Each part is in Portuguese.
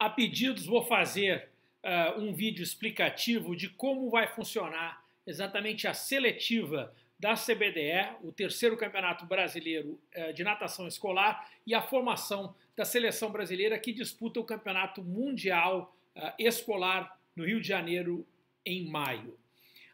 A pedidos, vou fazer uh, um vídeo explicativo de como vai funcionar exatamente a seletiva da CBDE, o terceiro campeonato brasileiro uh, de natação escolar e a formação da seleção brasileira que disputa o campeonato mundial uh, escolar no Rio de Janeiro em maio.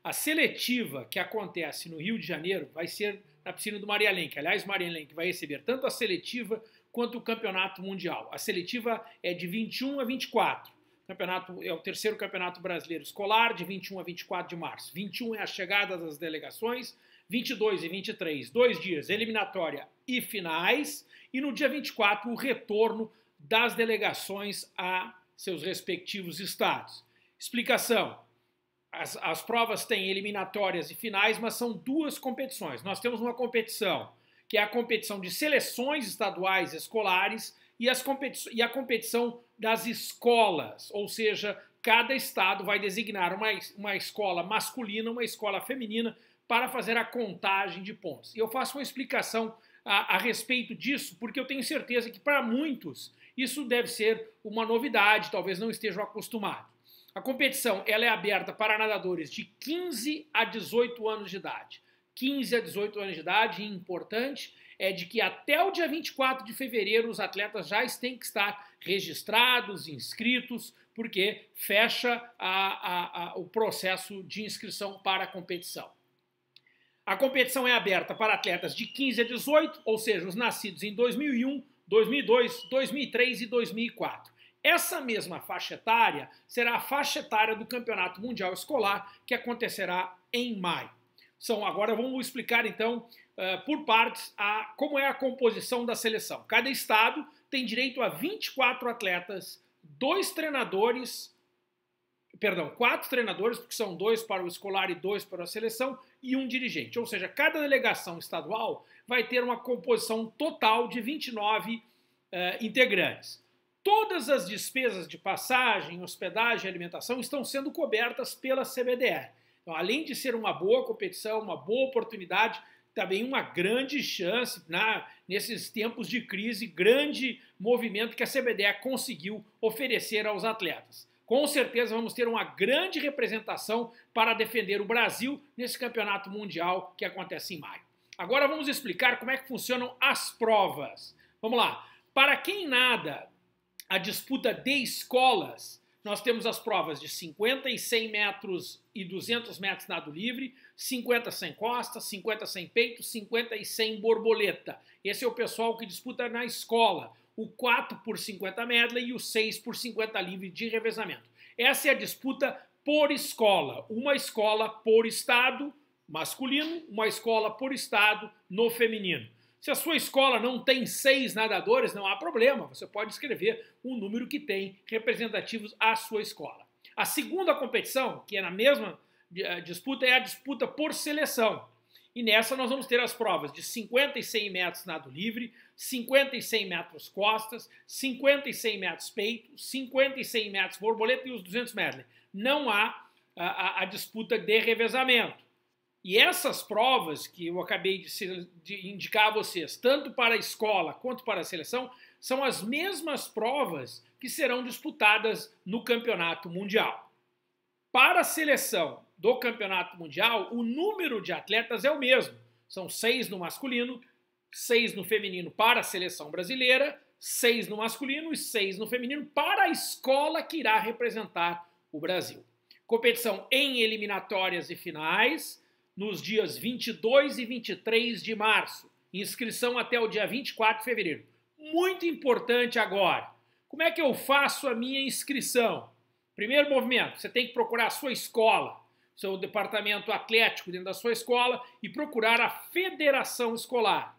A seletiva que acontece no Rio de Janeiro vai ser na piscina do Maria Lenk. Aliás, Maria Lenk vai receber tanto a seletiva quanto o campeonato mundial. A seletiva é de 21 a 24. O campeonato é o terceiro campeonato brasileiro escolar, de 21 a 24 de março. 21 é a chegada das delegações, 22 e 23, dois dias, eliminatória e finais, e no dia 24, o retorno das delegações a seus respectivos estados. Explicação: as, as provas têm eliminatórias e finais, mas são duas competições. Nós temos uma competição que é a competição de seleções estaduais escolares e, as e a competição das escolas, ou seja, cada estado vai designar uma, uma escola masculina, uma escola feminina, para fazer a contagem de pontos. E eu faço uma explicação a, a respeito disso, porque eu tenho certeza que para muitos isso deve ser uma novidade, talvez não estejam acostumados. A competição ela é aberta para nadadores de 15 a 18 anos de idade. 15 a 18 anos de idade, e importante é de que até o dia 24 de fevereiro os atletas já têm que estar registrados, inscritos, porque fecha a, a, a, o processo de inscrição para a competição. A competição é aberta para atletas de 15 a 18, ou seja, os nascidos em 2001, 2002, 2003 e 2004. Essa mesma faixa etária será a faixa etária do Campeonato Mundial Escolar, que acontecerá em maio. São, agora vamos explicar então uh, por partes a, como é a composição da seleção. Cada estado tem direito a 24 atletas, dois treinadores, perdão, quatro treinadores, porque são dois para o escolar e dois para a seleção, e um dirigente. Ou seja, cada delegação estadual vai ter uma composição total de 29 uh, integrantes. Todas as despesas de passagem, hospedagem e alimentação estão sendo cobertas pela CBDR. Então, além de ser uma boa competição, uma boa oportunidade, também uma grande chance na, nesses tempos de crise, grande movimento que a CBDE conseguiu oferecer aos atletas. Com certeza vamos ter uma grande representação para defender o Brasil nesse campeonato mundial que acontece em maio. Agora vamos explicar como é que funcionam as provas. Vamos lá. Para quem nada a disputa de escolas, nós temos as provas de 50 e 100 metros e 200 metros nado livre, 50 sem costa, 50 sem peito, 50 e 100 borboleta. Esse é o pessoal que disputa na escola. O 4 por 50 medley e o 6 por 50 livre de revezamento. Essa é a disputa por escola. Uma escola por estado masculino, uma escola por estado no feminino. Se a sua escola não tem seis nadadores, não há problema, você pode escrever o número que tem representativos à sua escola. A segunda competição, que é na mesma eh, disputa, é a disputa por seleção. E nessa nós vamos ter as provas de 50 e 100 metros nado livre, 50 e 100 metros costas, 50 e 100 metros peito, 50 e 100 metros borboleta e os 200 medley. Não há a, a, a disputa de revezamento. E essas provas que eu acabei de, de, indicar a vocês, tanto para a escola quanto para a seleção, são as mesmas provas que serão disputadas no campeonato mundial. Para a seleção do campeonato mundial, o número de atletas é o mesmo. São seis no masculino, seis no feminino para a seleção brasileira, seis no masculino e seis no feminino para a escola que irá representar o Brasil. Competição em eliminatórias e finais nos dias 22 e 23 de março. Inscrição até o dia 24 de fevereiro. Muito importante agora. Como é que eu faço a minha inscrição? Primeiro movimento, você tem que procurar a sua escola, seu departamento atlético dentro da sua escola e procurar a federação escolar.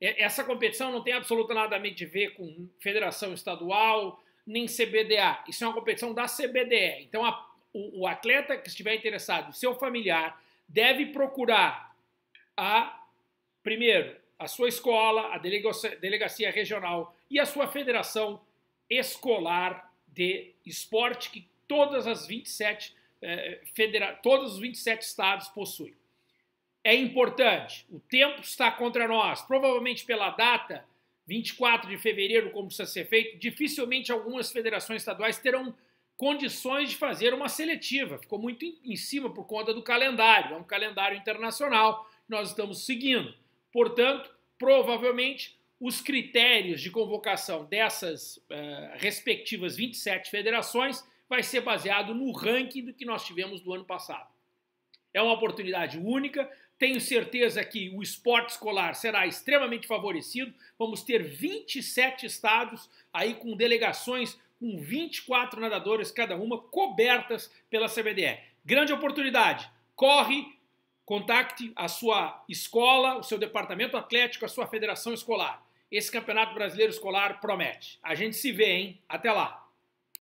Essa competição não tem absolutamente a ver com federação estadual, nem CBDA. Isso é uma competição da CBDE. Então, a, o, o, atleta que estiver interessado, seu familiar, deve procurar a primeiro a sua escola, a delegacia, delegacia regional e a sua federação escolar de esporte que todas as 27 eh, federa todos os 27 estados possuem. É importante, o tempo está contra nós. Provavelmente pela data 24 de fevereiro, como precisa ser feito, dificilmente algumas federações estaduais terão condições de fazer uma seletiva. Ficou muito em cima por conta do calendário. É um calendário internacional que nós estamos seguindo. Portanto, provavelmente os critérios de convocação dessas uh, respectivas 27 federações vai ser baseado no ranking do que nós tivemos do ano passado. É uma oportunidade única. Tenho certeza que o esporte escolar será extremamente favorecido. Vamos ter 27 estados aí com delegações com 24 nadadores cada uma cobertas pela CBDE. Grande oportunidade. Corre, contacte a sua escola, o seu departamento atlético, a sua federação escolar. Esse Campeonato Brasileiro Escolar promete. A gente se vê, hein? Até lá!